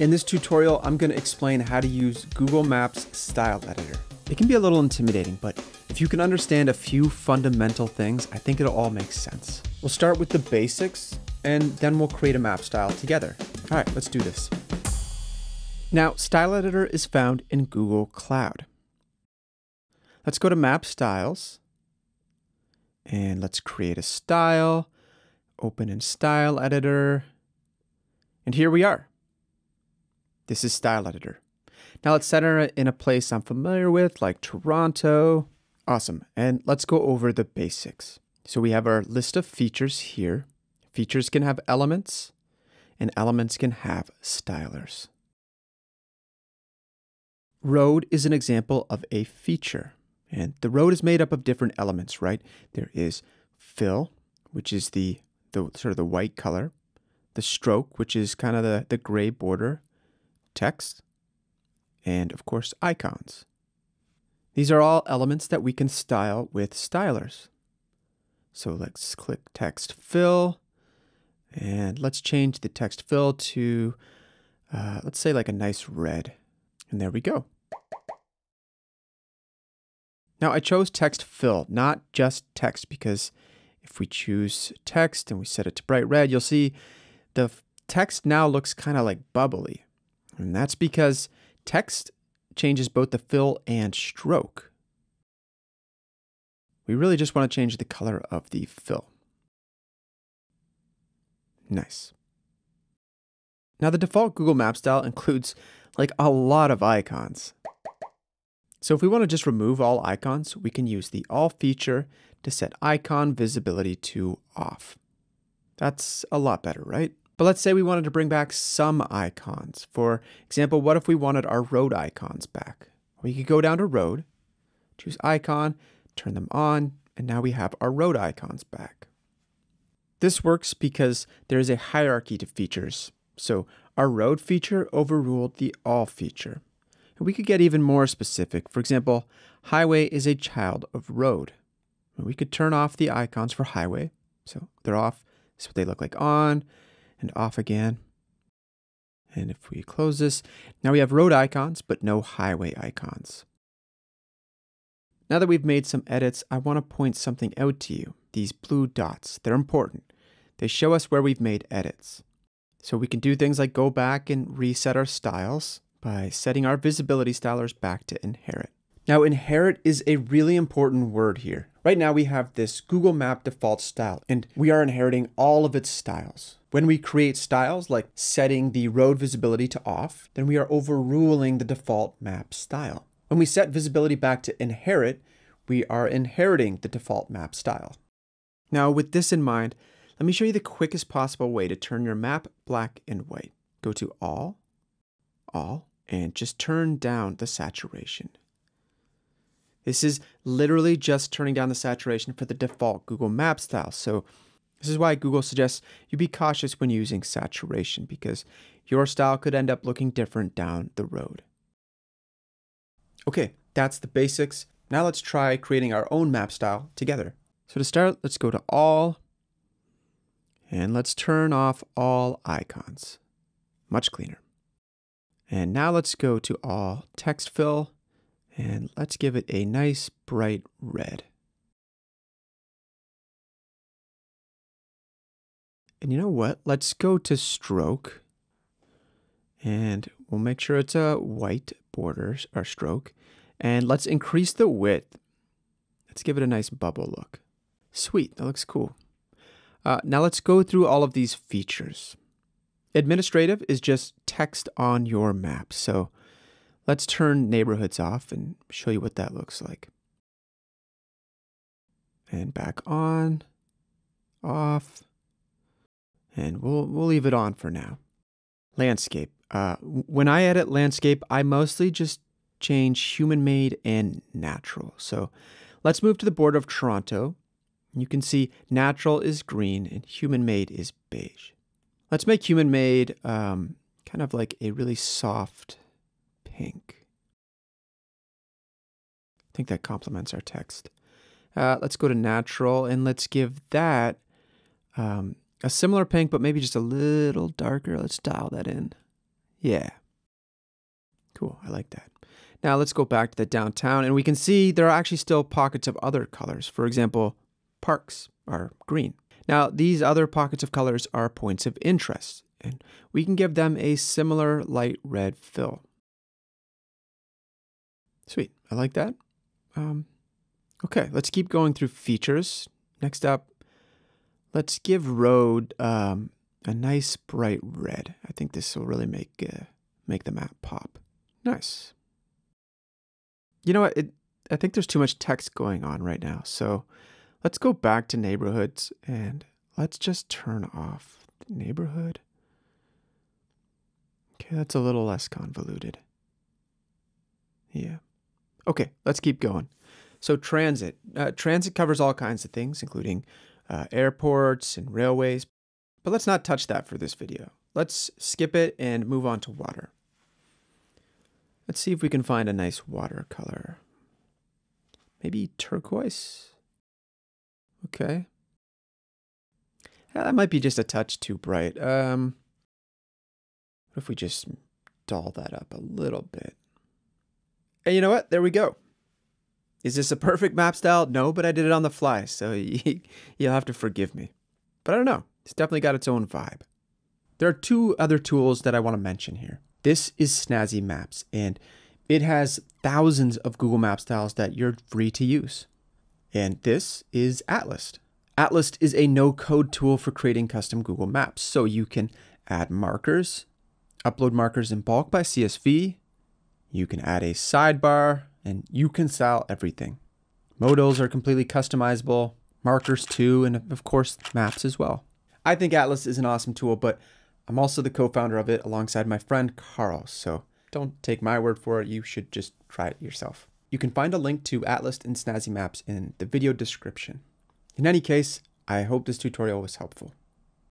In this tutorial, I'm going to explain how to use Google Maps Style Editor. It can be a little intimidating, but if you can understand a few fundamental things, I think it'll all make sense. We'll start with the basics, and then we'll create a map style together. All right, let's do this. Now, Style Editor is found in Google Cloud. Let's go to Map Styles, and let's create a style, open in Style Editor, and here we are. This is Style Editor. Now let's center it in a place I'm familiar with, like Toronto. Awesome. And let's go over the basics. So we have our list of features here. Features can have elements, and elements can have stylers. Road is an example of a feature. And the road is made up of different elements, right? There is fill, which is the, the sort of the white color, the stroke, which is kind of the, the gray border, text, and of course icons. These are all elements that we can style with stylers. So let's click text fill and let's change the text fill to, uh, let's say like a nice red. And there we go. Now I chose text fill, not just text, because if we choose text and we set it to bright red, you'll see the text now looks kind of like bubbly. And that's because text changes both the fill and stroke. We really just want to change the color of the fill. Nice. Now the default Google Map style includes like a lot of icons. So if we want to just remove all icons, we can use the all feature to set icon visibility to off. That's a lot better, right? But let's say we wanted to bring back some icons. For example, what if we wanted our road icons back? We could go down to road, choose icon, turn them on, and now we have our road icons back. This works because there is a hierarchy to features. So our road feature overruled the all feature. And we could get even more specific. For example, highway is a child of road. And We could turn off the icons for highway. So they're off. This is what they look like on and off again. And if we close this, now we have road icons, but no highway icons. Now that we've made some edits, I want to point something out to you. These blue dots, they're important. They show us where we've made edits. So we can do things like go back and reset our styles by setting our visibility stylers back to inherit. Now, inherit is a really important word here. Right now, we have this Google Map default style, and we are inheriting all of its styles. When we create styles like setting the road visibility to off, then we are overruling the default map style. When we set visibility back to inherit, we are inheriting the default map style. Now, with this in mind, let me show you the quickest possible way to turn your map black and white. Go to All, All, and just turn down the saturation. This is literally just turning down the saturation for the default Google Map style. So this is why Google suggests you be cautious when using saturation because your style could end up looking different down the road. Okay, that's the basics. Now let's try creating our own map style together. So to start, let's go to all and let's turn off all icons. Much cleaner. And now let's go to all text fill and let's give it a nice bright red. And you know what? Let's go to stroke and we'll make sure it's a white border or stroke. And let's increase the width. Let's give it a nice bubble look. Sweet, that looks cool. Uh, now let's go through all of these features. Administrative is just text on your map. So Let's turn neighborhoods off and show you what that looks like. And back on, off, and we'll, we'll leave it on for now. Landscape. Uh, when I edit landscape, I mostly just change human made and natural. So let's move to the border of Toronto. You can see natural is green and human made is beige. Let's make human made um, kind of like a really soft pink. I think that complements our text. Uh, let's go to natural and let's give that um, a similar pink, but maybe just a little darker. Let's dial that in. Yeah. Cool, I like that. Now let's go back to the downtown and we can see there are actually still pockets of other colors. For example, parks are green. Now these other pockets of colors are points of interest and we can give them a similar light red fill. Sweet, I like that. Um, okay, let's keep going through features. Next up, let's give road um, a nice bright red. I think this will really make uh, make the map pop. Nice. You know what? It, I think there's too much text going on right now. So let's go back to neighborhoods and let's just turn off neighborhood. Okay, that's a little less convoluted. Yeah. Okay, let's keep going. So transit. Uh, transit covers all kinds of things, including uh, airports and railways. But let's not touch that for this video. Let's skip it and move on to water. Let's see if we can find a nice watercolor. Maybe turquoise? Okay. That might be just a touch too bright. Um, what if we just doll that up a little bit? And you know what? There we go. Is this a perfect map style? No, but I did it on the fly, so you'll have to forgive me. But I don't know. It's definitely got its own vibe. There are two other tools that I want to mention here. This is Snazzy Maps, and it has thousands of Google Map styles that you're free to use. And this is Atlist. Atlist is a no-code tool for creating custom Google Maps, so you can add markers, upload markers in bulk by CSV, you can add a sidebar, and you can style everything. Modals are completely customizable, markers too, and of course maps as well. I think Atlist is an awesome tool, but I'm also the co-founder of it alongside my friend Carl, so don't take my word for it, you should just try it yourself. You can find a link to Atlist and Snazzy Maps in the video description. In any case, I hope this tutorial was helpful.